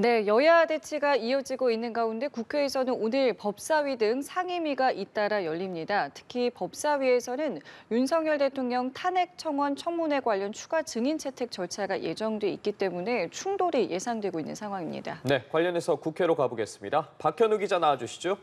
네, 여야 대치가 이어지고 있는 가운데 국회에서는 오늘 법사위 등 상임위가 잇따라 열립니다. 특히 법사위에서는 윤석열 대통령 탄핵 청원 청문회 관련 추가 증인 채택 절차가 예정돼 있기 때문에 충돌이 예상되고 있는 상황입니다. 네, 관련해서 국회로 가보겠습니다. 박현우 기자 나와주시죠.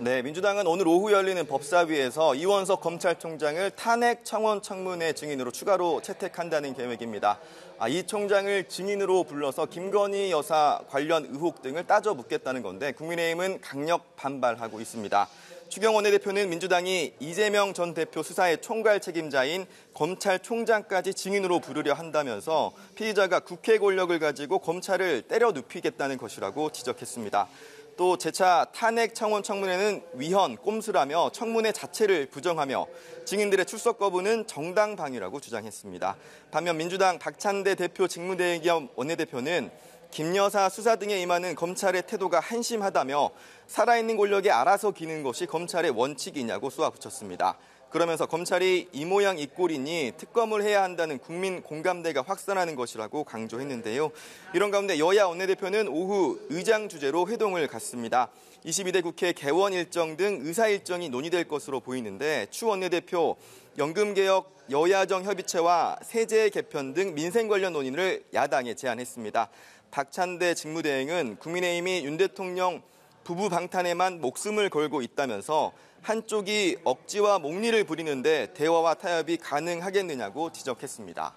네, 민주당은 오늘 오후 열리는 법사위에서 이원석 검찰총장을 탄핵 청원 청문회 증인으로 추가로 채택한다는 계획입니다. 아, 이 총장을 증인으로 불러서 김건희 여사 관련 의혹 등을 따져 묻겠다는 건데 국민의힘은 강력 반발하고 있습니다. 추경 원내대표는 민주당이 이재명 전 대표 수사의 총괄 책임자인 검찰총장까지 증인으로 부르려 한다면서 피의자가 국회 권력을 가지고 검찰을 때려 눕히겠다는 것이라고 지적했습니다. 또 재차 탄핵 청원 청문회는 위헌, 꼼수라며 청문회 자체를 부정하며 증인들의 출석 거부는 정당 방위라고 주장했습니다. 반면 민주당 박찬대 대표 직무대행 겸 원내대표는 김 여사 수사 등에 임하는 검찰의 태도가 한심하다며 살아있는 권력에 알아서 기는 것이 검찰의 원칙이냐고 쏘아붙였습니다. 그러면서 검찰이 이 모양 이 꼴이니 특검을 해야 한다는 국민 공감대가 확산하는 것이라고 강조했는데요. 이런 가운데 여야 원내대표는 오후 의장 주재로 회동을 갖습니다. 22대 국회 개원 일정 등 의사 일정이 논의될 것으로 보이는데 추 원내대표 연금개혁 여야정 협의체와 세제 개편 등 민생 관련 논의를 야당에 제안했습니다. 박찬대 직무대행은 국민의힘이 윤 대통령 부부 방탄에만 목숨을 걸고 있다면서 한쪽이 억지와 목리를 부리는데 대화와 타협이 가능하겠느냐고 지적했습니다.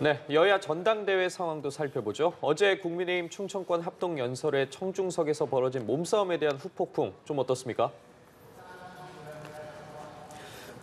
네, 여야 전당대회 상황도 살펴보죠. 어제 국민의힘 충청권 합동연설회 청중석에서 벌어진 몸싸움에 대한 후폭풍 좀 어떻습니까?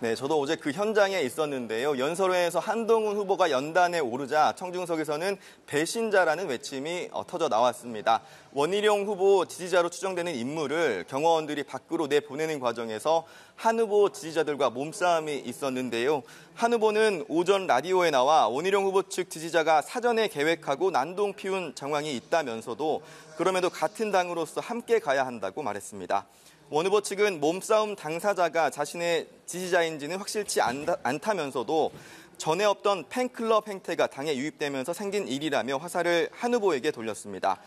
네, 저도 어제 그 현장에 있었는데요. 연설회에서 한동훈 후보가 연단에 오르자 청중석에서는 배신자라는 외침이 어, 터져 나왔습니다. 원희룡 후보 지지자로 추정되는 인물을 경호원들이 밖으로 내보내는 과정에서 한 후보 지지자들과 몸싸움이 있었는데요. 한 후보는 오전 라디오에 나와 원희룡 후보 측 지지자가 사전에 계획하고 난동 피운 정황이 있다면서도 그럼에도 같은 당으로서 함께 가야 한다고 말했습니다. 원 후보 측은 몸싸움 당사자가 자신의 지지자인지는 확실치 않다면서도 전에 없던 팬클럽 행태가 당에 유입되면서 생긴 일이라며 화살을 한 후보에게 돌렸습니다.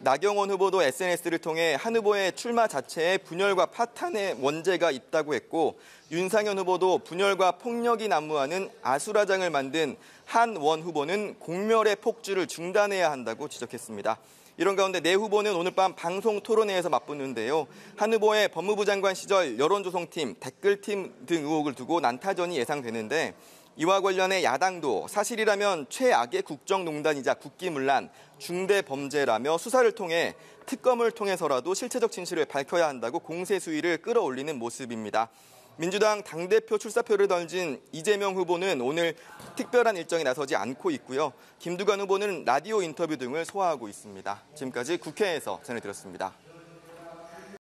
나경원 후보도 SNS를 통해 한 후보의 출마 자체에 분열과 파탄의 원죄가 있다고 했고 윤상현 후보도 분열과 폭력이 난무하는 아수라장을 만든 한 원 후보는 공멸의 폭주를 중단해야 한다고 지적했습니다. 이런 가운데 내 후보는 오늘 밤 방송 토론회에서 맞붙는데요. 한 후보의 법무부 장관 시절 여론조성팀, 댓글팀 등 의혹을 두고 난타전이 예상되는데 이와 관련해 야당도 사실이라면 최악의 국정농단이자 국기문란, 중대 범죄라며 수사를 통해 특검을 통해서라도 실체적 진실을 밝혀야 한다고 공세 수위를 끌어올리는 모습입니다. 민주당 당대표 출사표를 던진 이재명 후보는 오늘 특별한 일정에 나서지 않고 있고요. 김두관 후보는 라디오 인터뷰 등을 소화하고 있습니다. 지금까지 국회에서 전해드렸습니다.